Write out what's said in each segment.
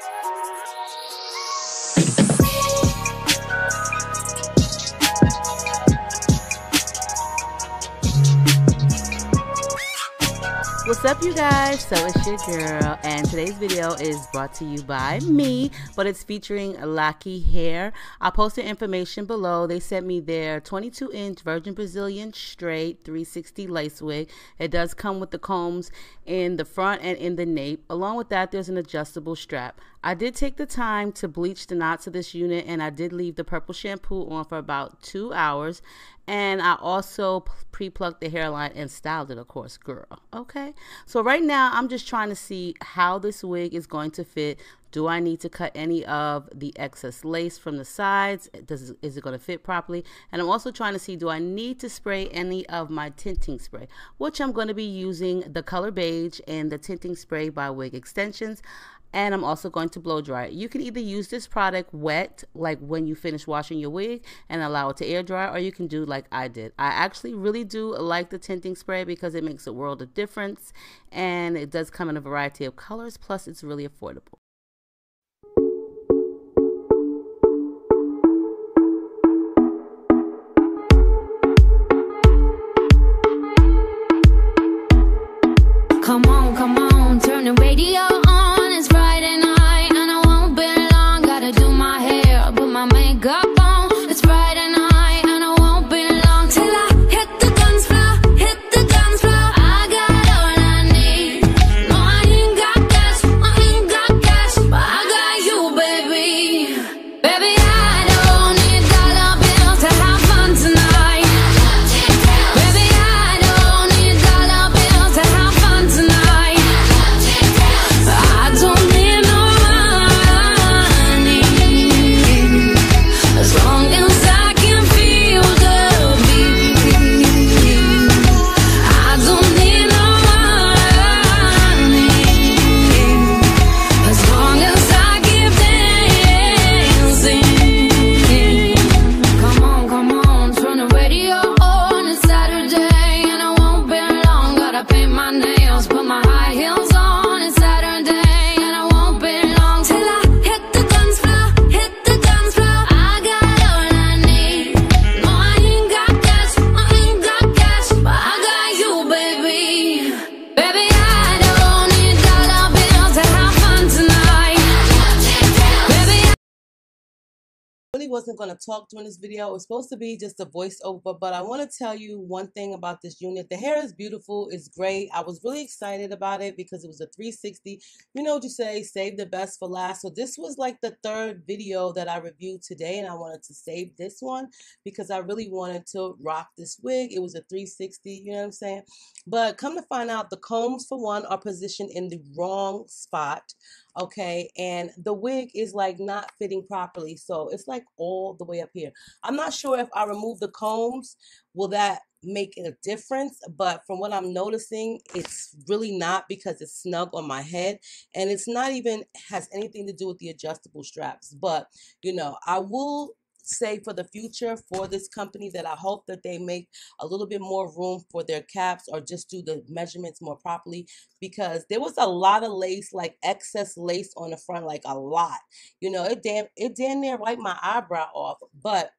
Thank you. What's up, you guys? So it's your girl, and today's video is brought to you by me, but it's featuring Laki Hair. I'll post the information below. They sent me their 22 inch Virgin Brazilian straight 360 lace wig. It does come with the combs in the front and in the nape. Along with that, there's an adjustable strap. I did take the time to bleach the knots of this unit, and I did leave the purple shampoo on for about two hours. And I also pre-plucked the hairline and styled it, of course, girl. Okay. So right now, I'm just trying to see how this wig is going to fit. Do I need to cut any of the excess lace from the sides? Does is it going to fit properly? And I'm also trying to see do I need to spray any of my tinting spray, which I'm going to be using the color beige and the tinting spray by Wig Extensions and I'm also going to blow dry it. You can either use this product wet, like when you finish washing your wig and allow it to air dry, or you can do like I did. I actually really do like the tinting spray because it makes a world of difference and it does come in a variety of colors, plus it's really affordable. Come on, come on, turn the radio Go. Wasn't going to talk during this video. It was supposed to be just a voiceover, but I want to tell you one thing about this unit. The hair is beautiful. It's great. I was really excited about it because it was a 360. You know what you say, save the best for last. So this was like the third video that I reviewed today, and I wanted to save this one because I really wanted to rock this wig. It was a 360, you know what I'm saying? But come to find out, the combs, for one, are positioned in the wrong spot okay and the wig is like not fitting properly so it's like all the way up here. I'm not sure if i remove the combs will that make a difference but from what i'm noticing it's really not because it's snug on my head and it's not even has anything to do with the adjustable straps but you know i will say for the future for this company that I hope that they make a little bit more room for their caps or just do the measurements more properly because there was a lot of lace, like excess lace on the front, like a lot. You know, it damn it damn near wiped my eyebrow off. But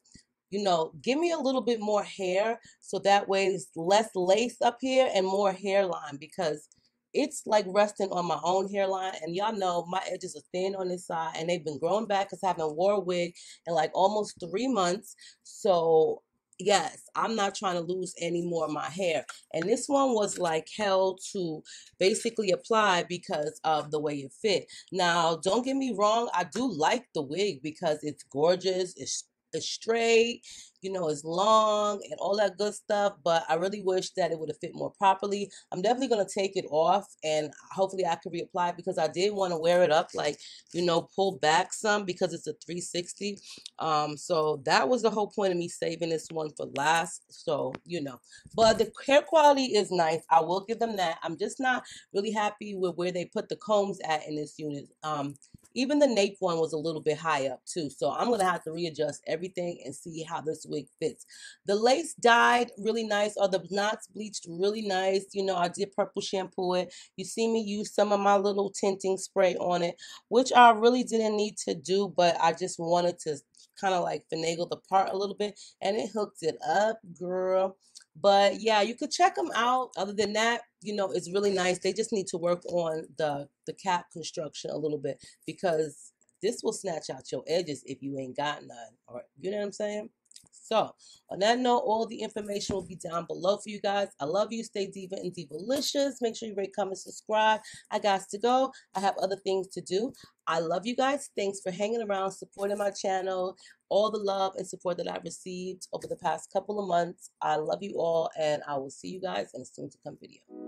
you know, give me a little bit more hair so that way it's less lace up here and more hairline because it's like resting on my own hairline and y'all know my edges are thin on this side and they've been growing back because I haven't wore a wig in like almost three months. So yes i'm not trying to lose any more of my hair. And this one was like hell to basically apply because of the way it fit. Now don't get me wrong i do like the wig because it's gorgeous it's it's straight, you know, it's long and all that good stuff. But I really wish that it would have fit more properly. I'm definitely going to take it off and hopefully I can reapply because I did want to wear it up like, you know, pull back some because it's a 360. Um, so that was the whole point of me saving this one for last. So, you know, but the hair quality is nice. I will give them that. I'm just not really happy with where they put the combs at in this unit. Um, Even the nape one was a little bit high up too. So I'm going to have to readjust everything and see how this wig fits. The lace dyed really nice or the knots bleached really nice. You know, I did purple shampoo it. You see me use some of my little tinting spray on it, which I really didn't need to do, but I just wanted to kind of like finagle the part a little bit and it hooked it up, girl. But yeah, you could check them out. Other than that, you know, it's really nice. They just need to work on the the cap construction a little bit because this will snatch out your edges if you ain't got none. Or you know what I'm saying? So, on that note, all the information will be down below for you guys. I love you. Stay diva and divalicious. Make sure you rate, comment, subscribe. I got to go. I have other things to do. I love you guys. Thanks for hanging around, supporting my channel, all the love and support that I've received over the past couple of months. I love you all, and I will see you guys in a soon to come video.